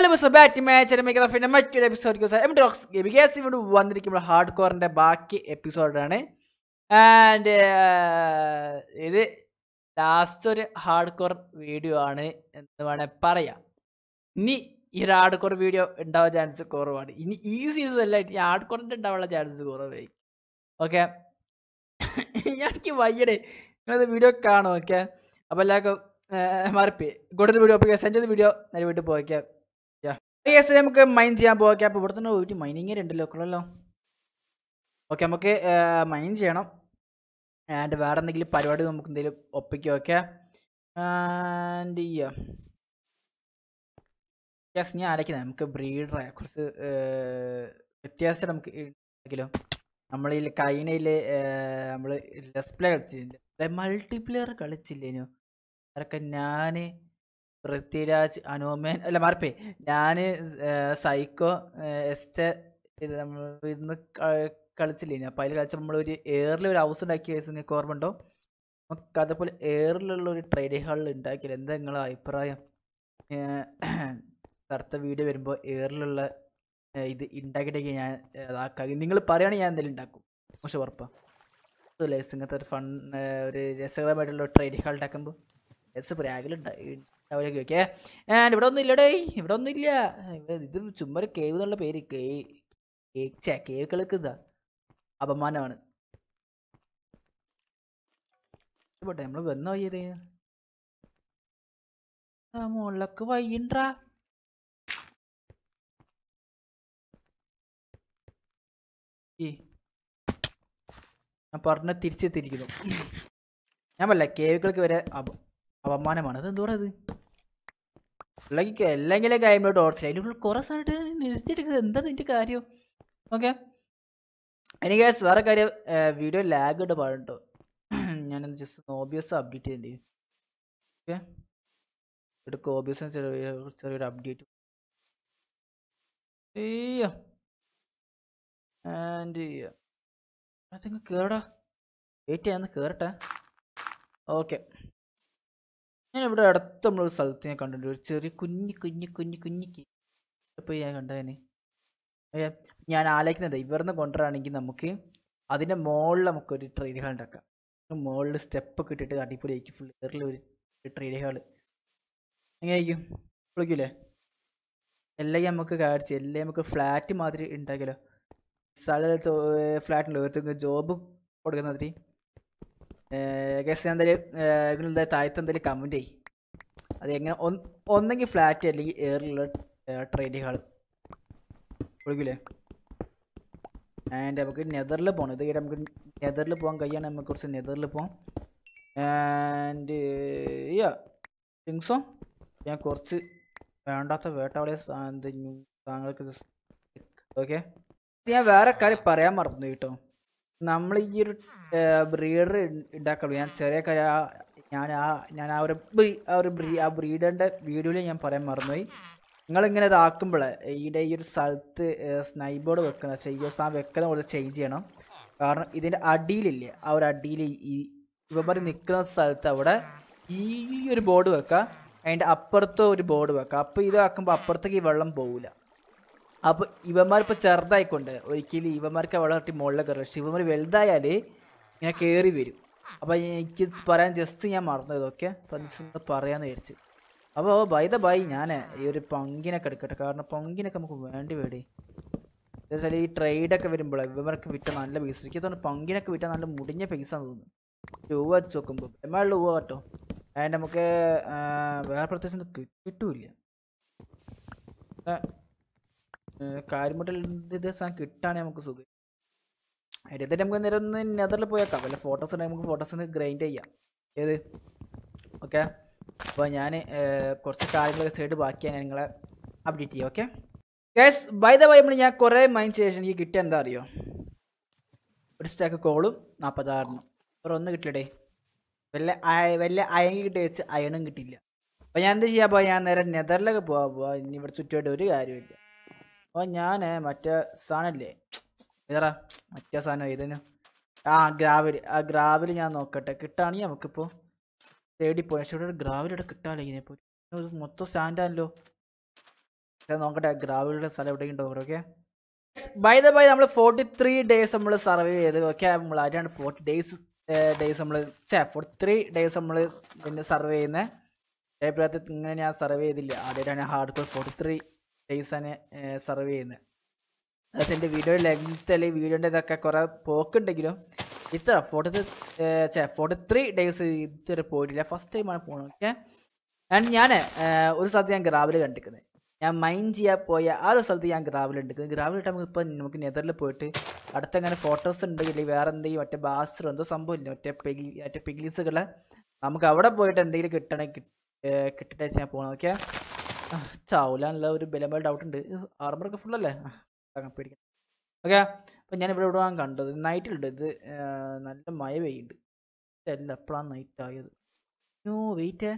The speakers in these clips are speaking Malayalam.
ഹലോ മിസ്റ്റർ ബാറ്റ് മാച്ച് മൈക്രോഫിന്റെ മറ്റൊരു എപ്പിസോഡ് എം ഡോക്സ് ഗെയിംസ് ഇവിടെ വന്നിരിക്കുമ്പോൾ ഹാർഡ് കോറിന്റെ ബാക്കി എപ്പിസോഡാണ് ആൻഡ് ഇത് ലാസ്റ്റ് ഒരു ഹാർഡ് കോർ വീഡിയോ ആണ് എന്ന് വേണേൽ പറയാം. ഇനി ഈ ഒരു ഹാർഡ് കോർ വീഡിയോ ഉണ്ടാവാൻ ചാൻസ് കുറവാണ്. ഇനി ഈ സീസൺ അല്ല ഇനി ഹാർഡ് കോറിന്റെ ഉണ്ടാവാനുള്ള ചാൻസ് കുറവായി ഓക്കെ എനിക്ക് വയ്യടേ. നിങ്ങളത് വീഡിയോ കാണും ഓക്കെ അപ്പോൾ എല്ലാവർക്കും മറപ്പി കൂടുതൽ വീഡിയോ സെൻഡ് വീഡിയോ നല്ല വീട്ടിൽ പോയിക്കാം കേസ് നമുക്ക് മൈൻ ചെയ്യാൻ പോകാം അപ്പോൾ ഇവിടെ തന്നെ പോയിട്ട് മൈനിങ് രണ്ട് കൊള്ളല്ലോ ഓക്കെ നമുക്ക് മൈൻ ചെയ്യണം. ആൻഡ് വേറെ എന്തെങ്കിലും പരിപാടി നമുക്ക് എന്തെങ്കിലും ഒപ്പിക്കുക ഓക്കെ ആൻഡ് ചെയ്യാം യെസ് ഞാൻ ആലോചിക്കുന്നത് നമുക്ക് ബ്രീഡറെ കുറച്ച് വ്യത്യാസം നമുക്ക് ഉണ്ടെങ്കിലോ ഈ കൈനയിൽ നമ്മൾ ലെസ് പ്ലേ കളിച്ചില്ല? മൾട്ടിപ്ലെയർ കളിച്ചില്ലേനു? അതൊക്കെ ഞാൻ പൃഥ്വിരാജ് അനൂമേൻ അല്ല മാറിപ്പേ ഞാൻ സൈക്കോ എസ്റ്റ് നമ്മൾ ഇന്ന് കളിച്ചില്ലേ? അപ്പൊ അതിൽ നമ്മൾ ഒരു എയറിൽ ഒരു ഹൗസ് ഉണ്ടാക്കിയ കേസ് നിങ്ങൾക്ക് ഓർമ്മ ഉണ്ടോ? നമുക്ക് അതേപോലെ എയറിലുള്ള ഒരു ട്രേഡിംഗ് ഹാളിൽ ഉണ്ടാക്കിയില്ല എന്താ നിങ്ങളെ അഭിപ്രായം? അടുത്ത വീഡിയോ വരുമ്പോൾ എയറിലുള്ള ഇത് ഉണ്ടാക്കിയിട്ടേക്ക് ഞാൻ അതാക്കാം. നിങ്ങൾ പറയുകയാണെങ്കിൽ ഞാൻ എന്തെങ്കിലും ഉണ്ടാക്കും. പക്ഷെ ഉറപ്പാണ് ലേസ് ഇങ്ങനത്തെ ഒരു ഫൺ ഒരു രസകരമായിട്ടുള്ള ട്രേഡിംഗ് ഹാൾ ഉണ്ടാക്കുമ്പോൾ എസ് പ്രാഗിലുണ്ടാവില്ല ഓക്കെ ആൻഡ് ഇവിടെ ഒന്നും ഇല്ലടേ. ഇവിടെ ഒന്നും ഇല്ല. ഇത് ചുമ്മാ കേവ് എന്നുള്ള പേര്. കേവ് കളിക്കുന്ന അപമാനമാണ്. പോട്ടെ നമ്മൾ വന്ന വയ്യത് ആ മുള്ളക്ക് ഞാൻ പറഞ്ഞ തിരിച്ചെത്തിയിരിക്കുന്നു. ഞാൻ പറയില്ല കേവുകൾക്ക് വരെ അപ അപമാനമാണ്. അത് എന്തോടാ ഇത് അല്ലെങ്കിൽ അല്ലെങ്കിൽ ഗെയിമിലോട്ട് ടോർച്ച് അതിന്റെ കുറേ സ്ഥലത്ത് നിർത്തിയെടുക്കുന്നത് എന്താ നിന്റെ കാര്യം? ഓക്കെ. എനിക്ക് വേറെ കാര്യം വീഡിയോ ലാഗ് ഇട്ട് പാടുണ്ടോ? ഞാനൊന്ന് ജസ്റ്റ് ഓബിയസ് അപ്ഡേറ്റ് ചെയ്യേണ്ടി? ഓക്കെ. എടുക്ക ഓബിയസ് ചെറിയ ചെറിയൊരു അപ്ഡേറ്റ് അയ്യോ ആൻഡ് അതങ്ങ് ഓക്കെ. ഞാൻ ഇവിടെ അടുത്ത നമ്മളൊരു സ്ഥലത്ത് ഞാൻ കണ്ടിട്ടുണ്ട്. ഒരു ചെറിയ കുഞ്ഞി കുഞ്ഞി കുഞ്ഞി കുഞ്ഞി ഇപ്പോൾ ഞാൻ കണ്ടതിന് ഞാൻ ആലോചിക്കുന്നത് ഇവിടുന്ന് കൊണ്ടുവരാണെങ്കിൽ നമുക്ക് അതിന്റെ മുകളിൽ നമുക്കൊരു ട്രെയിൻ ഹാൾ ഉണ്ടാക്കാം. മുകളിൽ സ്റ്റെപ്പൊക്കെ ഇട്ടിട്ട് അടിപൊളിയായിരിക്കും. ഫുൾ എയറിൽ ഒരു ട്രെയിൻ ഹാൾ. എങ്ങനെയായിരിക്കും? വിളിക്കൂലേ? എല്ലാം നമുക്ക് കാണിച്ച് എല്ലാം നമുക്ക് ഫ്ലാറ്റ് മാതിരി ഉണ്ടാക്കിയല്ലോ സ്ഥലത്ത് ഫ്ലാറ്റിൽ ഓരോരുത്തർക്ക് ജോബ് കൊടുക്കുന്ന മാതിരി? ഗസ് ഞാൻ എന്തായാലും ഇതിനെന്താ താഴത്ത് എന്തായാലും കമന്റ് ചെയ്യും. അത് എങ്ങനെ ഒന്നെങ്കിൽ ഫ്ലാറ്റ് അല്ലെങ്കിൽ എയറിലുള്ള ട്രെയിൻ ഹാൾ വിളിക്കൂലേ ആൻഡ് നമുക്ക് നെതറിൽ പോകണം ഇത് നമുക്ക് നെതറിൽ പോകാൻ കഴിയാണ് നമുക്ക് കുറച്ച് നെതറിൽ പോകാം ആൻഡ് യാ തിങ്സോ ഞാൻ കുറച്ച് വേണ്ടാത്ത വേട്ടാവളെ താങ്കൾക്ക് ഓക്കെ ഞാൻ വേറെ കാര്യം പറയാൻ മറന്നു കേട്ടോ. നമ്മൾ ഈ ഒരു ബ്രീഡർ ഉണ്ടാക്കുള്ളൂ ഞാൻ ചെറിയ ഞാൻ ആ ഞാൻ ആ ഒരു ആ ഒരു ബ്രീ ആ ബ്രീഡറിന്റെ വീഡിയോയിൽ ഞാൻ പറയാൻ മറന്നുപോയി. നിങ്ങളിങ്ങനെ ഇതാക്കുമ്പോൾ ഈടെ ഈ ഒരു സ്ഥലത്ത് സ്നൈബോർഡ് വെക്കുന്ന ചെയ്യുക ആ വെക്കുന്ന പോലെ ചേഞ്ച് ചെയ്യണം. കാരണം ഇതിന്റെ അടിയിലില്ലേ ആ ഒരു അടിയിൽ ഈ ഇവന്മാർ നിൽക്കുന്ന സ്ഥലത്ത് അവിടെ ഈ ഒരു ബോർഡ് വെക്കുക അതിന്റെ അപ്പുറത്ത് ഒരു ബോർഡ് വെക്കുക അപ്പോൾ ഇതാക്കുമ്പോൾ അപ്പുറത്തേക്ക് ഈ വെള്ളം പോകില്ല അപ്പോൾ ഇവന്മാരിപ്പോൾ ചെറുതായിക്കൊണ്ട് ഒരിക്കലും ഇവന്മാർക്ക് അവളെ തട്ടി മുകളിലെ കയറും പക്ഷെ ഇവന്മാർ വലുതായാൽ ഇങ്ങനെ കയറി വരും. അപ്പോൾ എനിക്ക് പറയാൻ ജസ്റ്റ് ഞാൻ മറന്നു ഇതൊക്കെ അപ്പം പറയാമെന്ന് വിചാരിച്ച്. അപ്പോൾ ബൈ ദ ബൈ ഞാൻ ഈ ഒരു പങ്കിനൊക്കെ എടുക്കട്ടെ. കാരണം പങ്കിനൊക്കെ നമുക്ക് വേണ്ടി വേടി. എന്നുവെച്ചാൽ ഈ ട്രേഡൊക്കെ വരുമ്പോൾ ഇവന്മാർക്ക് വിറ്റ നല്ല പൈസ എനിക്ക് തോന്നുന്നു പങ്കിനൊക്കെ വിറ്റാൽ നല്ല മുടിഞ്ഞ പൈസ തോന്നുന്നു. രൂപ വെച്ച് നോക്കുമ്പോൾ എമ്മയുള്ള രൂപ കേട്ടോ. അതിന് നമുക്ക് വേറെ പ്രത്യേകിച്ച് കിട്ടൂല കാര്യമുട്ടിൽ ദിവസം നമുക്ക് സുഖം. അതിന്റെ നമുക്ക് നേരെ ഒന്ന് നെതറിൽ പോയേക്കാം. വല്ല ഫോട്ടോസ് ഉണ്ടെങ്കിൽ നമുക്ക് ഫോട്ടോസ് ഗ്രൈൻഡ് ചെയ്യാം. ഏത്? ഓക്കെ അപ്പോൾ ഞാൻ കുറച്ച് കാര്യങ്ങളൊക്കെ സൈഡ് ബാക്കിയാണ് നിങ്ങളെ അപ്ഡേറ്റ് ചെയ്യാം. Okay guys by the way ഞാൻ കുറേ മൈൻഡ് ശേഷം എനിക്ക് കിട്ടിയ എന്താ അറിയോ? ഒരു സ്റ്റാക്ക് കോളും നാൽപ്പത്താറിനും വേറെ ഒന്ന് കിട്ടില്ലടേ വല്ല വല്ല അയങ്ങി കിട്ടി വെച്ച് അയണും കിട്ടിയില്ല. അപ്പോൾ ഞാൻ എന്താ ചെയ്യാൻ പോവാ ഞാൻ നേരെ നെതറിലൊക്കെ പോവാ. പോവാ. ഇനി ഇവിടെ ചുറ്റുമായിട്ട് ഒരു കാര്യമില്ല അപ്പോൾ ഞാൻ മറ്റേ സാധനല്ലേ? ഇതടാ മറ്റേ സാധനം ഇതിന് ആ ഗ്രാവൽ ആ ഗ്രാവൽ ഞാൻ നോക്കട്ടെ. കിട്ടുകയാണെങ്കിൽ നമുക്കിപ്പോൾ തേടി പോയി പക്ഷെ ഇവിടെ ഗ്രാവൽ ഇവിടെ ഇങ്ങനെ ഇപ്പൊ. മൊത്തം സ്റ്റാൻഡാണല്ലോ നോക്കട്ടെ ഗ്രാവലിയുടെ സ്ഥലം എവിടെയും ഉണ്ടോ ഓക്കെ. ബൈ ദ ബൈ നമ്മൾ ഫോർട്ടി ത്രീ ഡേയ്സ് നമ്മൾ സർവൈവ് ചെയ്ത്. ഓക്കെ നമ്മൾ ആരാണ് ഫോർട്ടി ഡേയ്സ് ഡേയ്സ് നമ്മൾ ചേ ഫോർട്ടി ത്രീ ഡേയ്സ് നമ്മൾ പിന്നെ സർവേ ചെയ്യുന്നത് ജയപ്രദത്ത് ഇങ്ങനെ ഞാൻ സർവേ ചെയ്തില്ല. ആദ്യമായിട്ടാണ് ഹാർഡ് കോർ ഫോർട്ടി ത്രീ ഡേയ്സാണ് സർവ് ചെയ്യുന്നത് അതായത് എന്റെ വീഡിയോ ലെങ്ത് അല്ലെങ്കിൽ വീഡിയോന്റെ ഇതൊക്കെ കുറേ പോക്കുണ്ടെങ്കിലും ഇത്ര ഫോർട്ടി ചേ ഫോർട്ടി ത്രീ ഡേയ്സ് ഇതുവരെ പോയിട്ടില്ല. ഫസ്റ്റ് ടൈമാണ് പോകുന്നത് ഓക്കെ ആൻഡ് ഞാൻ ഒരു സ്ഥലത്ത് ഞാൻ ഗ്രാവൽ കണ്ടിരിക്കുന്നത് ഞാൻ മൈൻഡ് ചെയ്യാൻ പോയ ആ ഒരു സ്ഥലത്ത് ഞാൻ ഗ്രാവൽ എടുക്കുന്നത് ഗ്രാവൽ ഇട്ട് നമുക്ക് ഇപ്പം നമുക്ക് നെതറിൽ പോയിട്ട് അടുത്തങ്ങനെ ഫോട്ടോസ് ഉണ്ടെങ്കിൽ വേറെ എന്തെങ്കിലും മറ്റേ ബാസ്റ്റർ എന്തോ സംഭവം ഇല്ല മറ്റേ പെഗി മറ്റേ പിഗ്ലീസുകളെ നമുക്ക് അവിടെ പോയിട്ട് എന്തെങ്കിലും കിട്ടണമെങ്കിൽ കിട്ടിട്ട് ഞാൻ പോകണം ഓക്കെ ചാവൂലാനുള്ള ഒരു ബലമായ ഡൗട്ട് ഉണ്ട്. ആർമറൊക്കെ ഫുള്ളല്ലേ പേടിക്കണം ഓക്കെ അപ്പം ഞാൻ ഇവിടെ ഇവിടെ കണ്ടത്? നൈറ്റിലുണ്ട് ഇത്. നല്ല മഴ പെയ്യുണ്ട് അല്ല എപ്പോഴാണ് നൈറ്റ് ആയത്? നോ വെയിറ്റ്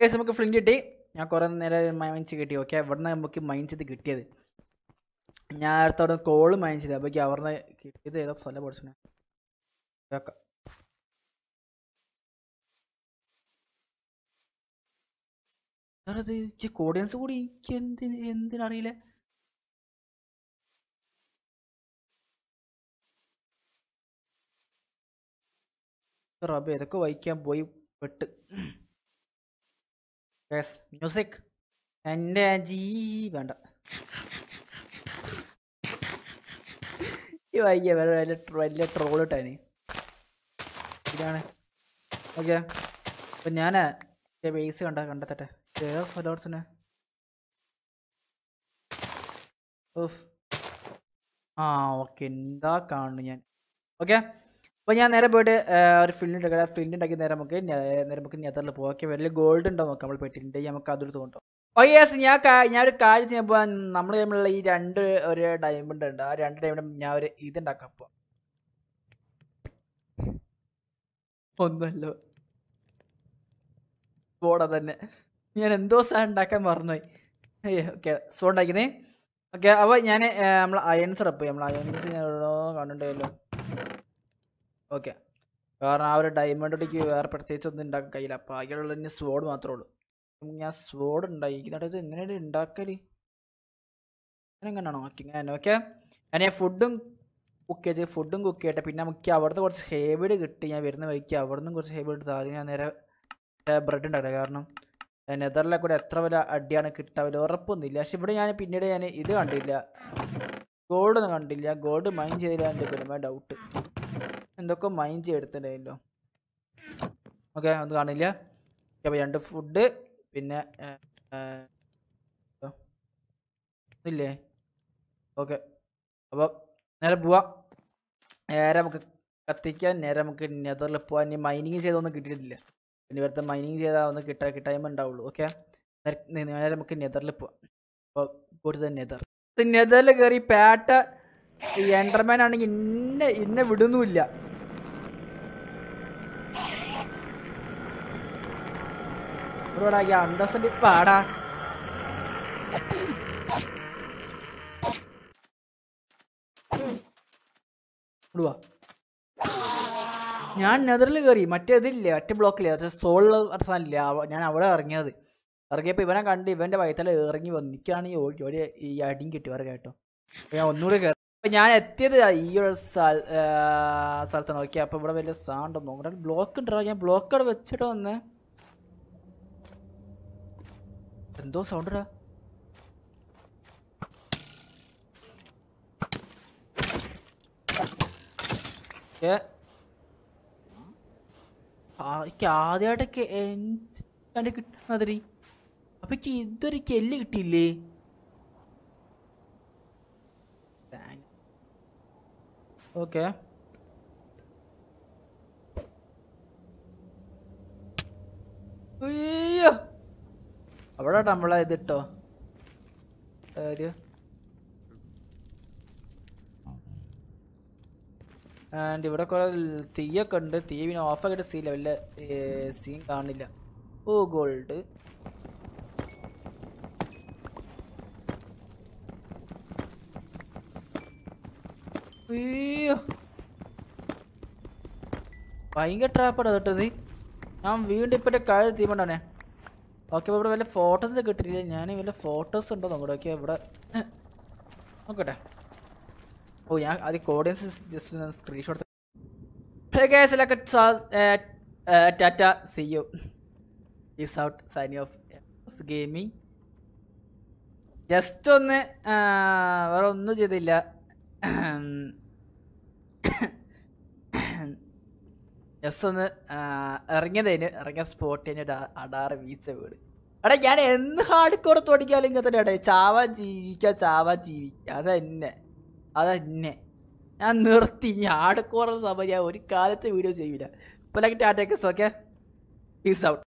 കേസ് നമുക്ക് ഫ്ലിന്റ് കിട്ടി. ഞാൻ കുറേ നേരം മൈൻസ് കിട്ടി. ഓക്കെ ഇവിടെ നിന്ന് നമുക്ക് മൈൻസ് ചെയ്ത് കിട്ടിയത്. ഞാൻ അടുത്തവിടെ കോൾ മൈൻഡ് ചെയ്തത് അപ്പോൾ അവിടെ കിട്ടിയത് ഏതോ സ്ഥലം പഠിച്ചു കേൾക്കാം അത് കോഡിയൻസ് കൂടി എനിക്ക് എന്തിന് എന്തിനറിയില്ല? റബ്ബ് ഏതൊക്കെ വായിക്കാൻ പോയി പെട്ട്. യെസ് മ്യൂസിക് എന്റെ ജീ വേണ്ട. ഈ വയ്യ വലിയ വലിയ ട്രോൾ ഇട്ടാന് ഇതാണ്. ഓക്കെ അപ്പം ഞാൻ ബേസ് കണ്ട കണ്ടെത്തട്ടെ. ഏതോ ഫലോട്സിന് ആ ഓക്കെ എന്താ കാണുന്നു ഞാൻ? ഓക്കെ അപ്പോൾ ഞാൻ നേരെ പോയിട്ട് ഒരു ഫിൽഡ് ഉണ്ടാക്കുക ഫിൽഡ് ഉണ്ടാക്കി നേരെ നമുക്ക് നേരെ നമുക്ക് നെതറിൽ പോകാം ഓക്കെ വലിയ ഗോൾഡ് ഉണ്ടോ നോക്കാം. നമ്മൾ പെട്ടിട്ടുണ്ടെങ്കിൽ നമുക്ക് അതൊരു തോന്നും ഓ യെസ് ഞാൻ ഞാൻ ഒരു കാര്യം ചെയ്യുമ്പോൾ നമ്മൾ തമ്മിലുള്ള ഈ രണ്ട് ഒരു ഡയമണ്ട് ഉണ്ട്. ആ രണ്ട് ഡയമണ്ട് ഞാൻ ഒരു ഇതുണ്ടാക്കാം പോവാം. ഒന്നുമല്ലോ സ്പോട തന്നെ ഞാൻ എന്തോ സാധനം ഉണ്ടാക്കാൻ മറന്നുപോയി. ഓക്കെ സോ ഉണ്ടാക്കിയതേ ഓക്കെ അപ്പോൾ ഞാൻ നമ്മൾ അയൺസ് ഇറപ്പ് നമ്മൾ അയൺസ് ഞാൻ കണ്ടിട്ടുണ്ടല്ലോ ഓക്കെ. കാരണം ആ ഒരു ഡയമണ്ട് ഇടയ്ക്ക് വേറെ പ്രത്യേകിച്ച് ഒന്നും ഉണ്ടാക്കാൻ കഴിയില്ല. അപ്പോൾ അതിലുള്ള തന്നെ സ്വോഡ് മാത്രമേ ഉള്ളൂ. ഞാൻ സ്വോഡ് ഉണ്ടായിരിക്കുന്നുണ്ട് ഇത് എങ്ങനെയാണ് ഉണ്ടാക്കൽ? അങ്ങനെ എങ്ങനെയാണോ ഓക്കെ ഞാൻ ഓക്കെ. ഞാൻ ഫുഡും കുക്ക് ചെയ്ത് ഫുഡും കുക്ക് ചെയ്യട്ടെ പിന്നെ നമുക്ക് അവിടുന്ന് കുറച്ച് ഹേബിഡ് കിട്ടി. ഞാൻ വരുന്ന വഴിക്ക് അവിടുന്ന് കുറച്ച് ഹേബിഡ് ആദ്യം ഞാൻ നേരെ ബ്രെഡ് ഉണ്ടാക്കട്ടെ. കാരണം നെതറിലെ കൂടെ എത്ര വില അടിയാണ് കിട്ടാവില്ല ഉറപ്പൊന്നുമില്ല. പക്ഷെ ഇവിടെ ഞാൻ പിന്നീട് ഞാൻ ഇത് കണ്ടില്ല. ഗോൾഡ് ഒന്നും കണ്ടില്ല. ഗോൾഡ് മൈൻ ചെയ്തില്ല എന്റെ പിന്നെ ഡൗട്ട് എന്തൊക്കെ മൈൻ ചെയ്തെടുത്തിട്ടുണ്ടായില്ലോ ഓക്കെ ഒന്നും കാണില്ല. അപ്പോൾ രണ്ട് ഫുഡ് പിന്നെ ഇല്ലേ? ഓക്കെ അപ്പോൾ നേരെ പോവാം. നേരെ നമുക്ക് കത്തിക്കാൻ നേരെ നമുക്ക് നെതറിൽ പോവാൻ ഇനി മൈനിങ് ചെയ്തൊന്നും കിട്ടിയിട്ടില്ല. ഇനി ഇവിടുത്തെ മൈനിങ് ചെയ്താൽ ഒന്ന് കിട്ടാ കിട്ടായ്മ ഉണ്ടാവുള്ളൂ ഓക്കെ നേരെ നമുക്ക് നെതറിൽ പോവാം. അപ്പോൾ നെതർ നെതറിൽ കയറി പാട്ട എൻഡർമാൻ ആണെങ്കിൽ ഇന്നെ ഇന്നെ വിടുന്നുമില്ല ഇവിടെ അണ്ടർസെന്റ് പാടാ. ഇടുവാ. ഞാൻ നെതറിൽ കയറി മറ്റേതില്ലേ മറ്റേ ബ്ലോക്കില്ലേ സോളിൽ സാധനമില്ല ഞാൻ അവിടെ ഇറങ്ങിയത്. ഇറങ്ങിയപ്പോൾ ഇവനെ കണ്ട് ഇവന്റെ വയത്തല ഇറങ്ങി വന്നു. എനിക്കാണ് ഓടി ഓടി ഈ അടിയും കിട്ടി. വേറെ കേട്ടോ. ഞാൻ ഒന്നുകൂടി കയറി അപ്പം ഞാൻ എത്തിയത് ഈ ഒരു സ്ഥല സ്ഥലത്ത് നോക്കി അപ്പോൾ ഇവിടെ വലിയ സൗണ്ട് ഒന്നും ബ്ലോക്ക് ഉണ്ടോ ഞാൻ ബ്ലോക്ക് അവിടെ വെച്ചിട്ട് വന്നേ. എന്തോ സൗണ്ട് ഏ? ആദ്യമായിട്ടൊക്കെ കിട്ടുന്നതിരി. അപ്പൊ ഇതൊരു കെല്ല് കിട്ടിയില്ലേ? ഓക്കെ അവിടെ നമ്മളെ ഇതിട്ടോ. ഒരു ആൻഡ് ഇവിടെ കുറെ തീയൊക്കെ ഉണ്ട്. തീ പിന്നെ ഓഫ് സീൻ സീല വല്ല സീൻ കാണില്ല. ഓ ഗോൾഡ് ഭയങ്കര ട്രാപ്പാണ് കേട്ടത് ഞാൻ വീണ്ടും ഇപ്പം കാര്യം തീമണ്ടാണേ ഓക്കെ ഇവിടെ വല്ല ഫോട്ടോസ് കിട്ടിയില്ല ഞാൻ വല്ല ഫോട്ടോസ് ഉണ്ടോ? നോക്കട്ടെ ഓക്കെ ഇവിടെ. നോക്കട്ടെ. ഓ ഞാൻ അതിൽ കോഡിയൻസ് just screenshot tata see you is out sign off gaming just ഒന്ന് വേറെ ഒന്നും ചെയ്തില്ല. ജസ്റ്റ് ഒന്ന് ഇറങ്ങിയതിന് ഇറങ്ങിയ സ്പോട്ടിന് അടാറ് വീച്ച വീട് എടാ ഞാൻ എന്ന് ഹാർഡ് കോർ തുടങ്ങിയാലും ഇങ്ങനെ തന്നെ ചാവ ജീവിക്കുക ചാവ ജീവിക്കുക അതന്നെ. അതന്നെ. ഞാൻ നിർത്തി. ഞാൻ കോർ സമയം ഞാൻ ഒരു കാലത്ത് വീഡിയോ ചെയ്യില്ല ഇപ്പോൾ ടാറ്റേക്കസ് ഓക്കെ പീസ് ഔട്ട്